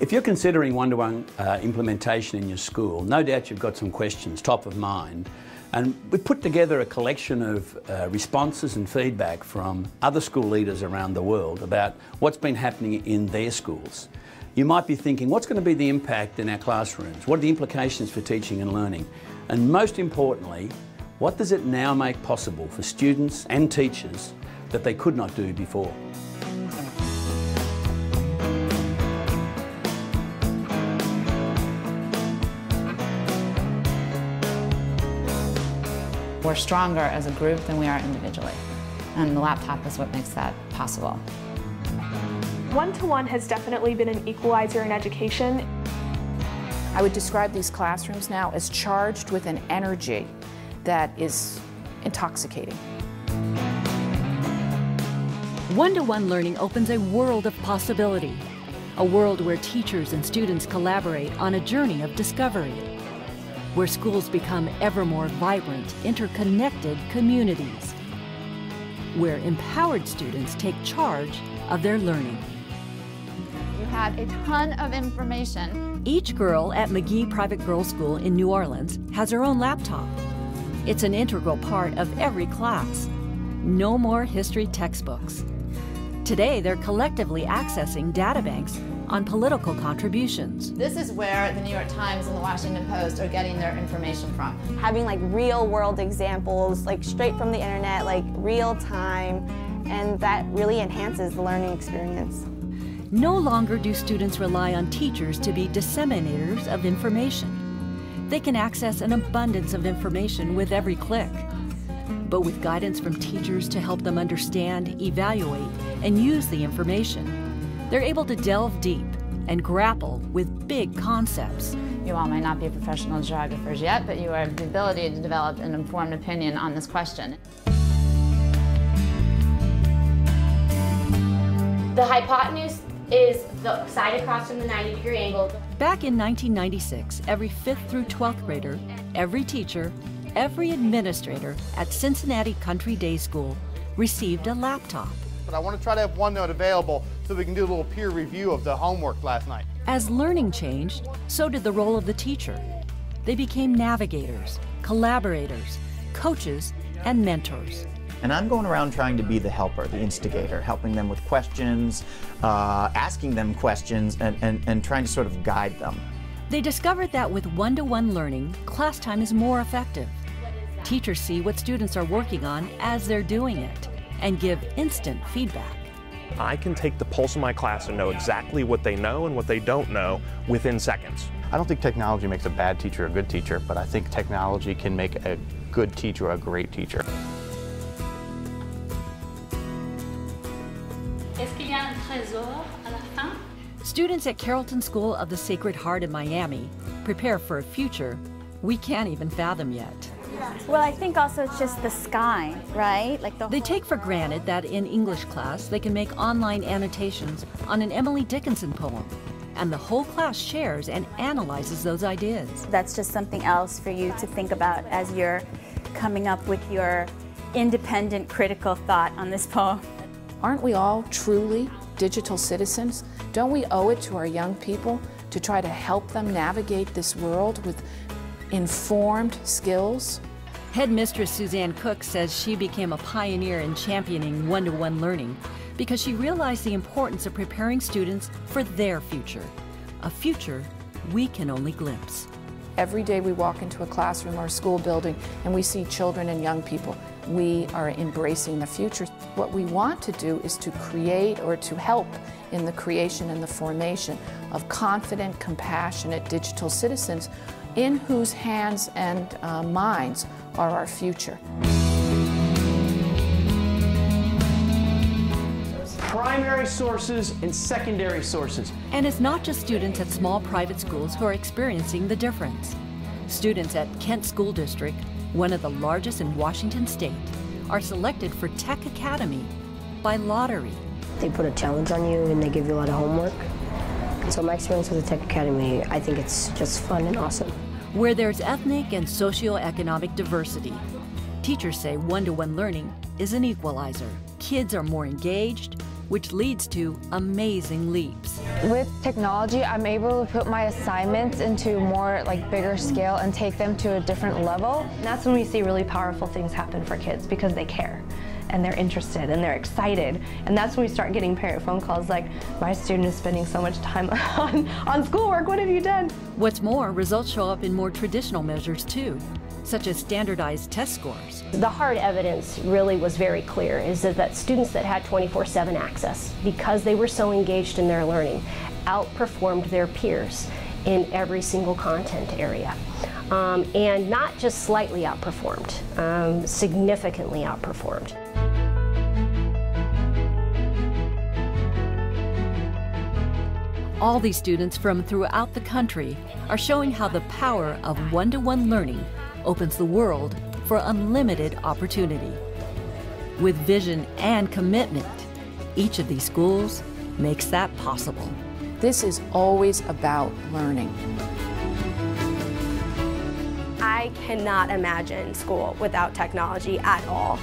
If you're considering one-to-one uh, implementation in your school, no doubt you've got some questions top of mind. And we put together a collection of uh, responses and feedback from other school leaders around the world about what's been happening in their schools. You might be thinking, what's going to be the impact in our classrooms? What are the implications for teaching and learning? And most importantly, what does it now make possible for students and teachers that they could not do before? We're stronger as a group than we are individually. And the laptop is what makes that possible. One-to-one -one has definitely been an equalizer in education. I would describe these classrooms now as charged with an energy that is intoxicating. One-to-one -one learning opens a world of possibility, a world where teachers and students collaborate on a journey of discovery where schools become ever more vibrant, interconnected communities, where empowered students take charge of their learning. You have a ton of information. Each girl at McGehee Private Girls School in New Orleans has her own laptop. It's an integral part of every class. No more history textbooks. Today, they're collectively accessing databanks on political contributions. This is where the New York Times and the Washington Post are getting their information from. Having like real world examples, like straight from the internet, like real time, and that really enhances the learning experience. No longer do students rely on teachers to be disseminators of information. They can access an abundance of information with every click. But with guidance from teachers to help them understand, evaluate, and use the information, they're able to delve deep and grapple with big concepts. You all might not be professional geographers yet, but you have the ability to develop an informed opinion on this question. The hypotenuse is the side across from the 90 degree angle. Back in 1996, every 5th through 12th grader, every teacher, every administrator at Cincinnati Country Day School received a laptop. But I want to try to have OneNote available so we can do a little peer review of the homework last night. As learning changed, so did the role of the teacher. They became navigators, collaborators, coaches, and mentors. And I'm going around trying to be the helper, the instigator, helping them with questions, uh, asking them questions, and, and, and trying to sort of guide them. They discovered that with one to one learning, class time is more effective. Teachers see what students are working on as they're doing it and give instant feedback. I can take the pulse of my class and know exactly what they know and what they don't know within seconds. I don't think technology makes a bad teacher a good teacher, but I think technology can make a good teacher a great teacher. Students at Carrollton School of the Sacred Heart in Miami prepare for a future we can't even fathom yet. Well, I think also it's just the sky, right? Like the They take for granted that in English class they can make online annotations on an Emily Dickinson poem. And the whole class shares and analyzes those ideas. That's just something else for you to think about as you're coming up with your independent critical thought on this poem. Aren't we all truly digital citizens? Don't we owe it to our young people to try to help them navigate this world with informed skills? Headmistress Suzanne Cook says she became a pioneer in championing one to one learning because she realized the importance of preparing students for their future, a future we can only glimpse. Every day we walk into a classroom or a school building and we see children and young people. We are embracing the future. What we want to do is to create or to help in the creation and the formation of confident, compassionate digital citizens in whose hands and uh, minds are our future. Primary sources and secondary sources. And it's not just students at small private schools who are experiencing the difference. Students at Kent School District, one of the largest in Washington state, are selected for Tech Academy by lottery. They put a challenge on you and they give you a lot of homework. So my experience with the Tech Academy, I think it's just fun and awesome. Where there's ethnic and socioeconomic diversity, teachers say one-to-one -one learning is an equalizer. Kids are more engaged, which leads to amazing leaps. With technology, I'm able to put my assignments into more like bigger scale and take them to a different level. And that's when we see really powerful things happen for kids because they care and they're interested and they're excited. And that's when we start getting parent phone calls like, my student is spending so much time on, on schoolwork, what have you done? What's more, results show up in more traditional measures too, such as standardized test scores. The hard evidence really was very clear, is that, that students that had 24-7 access, because they were so engaged in their learning, outperformed their peers in every single content area. Um, and not just slightly outperformed, um, significantly outperformed. All these students from throughout the country are showing how the power of one-to-one learning opens the world for unlimited opportunity. With vision and commitment, each of these schools makes that possible. This is always about learning. I cannot imagine school without technology at all.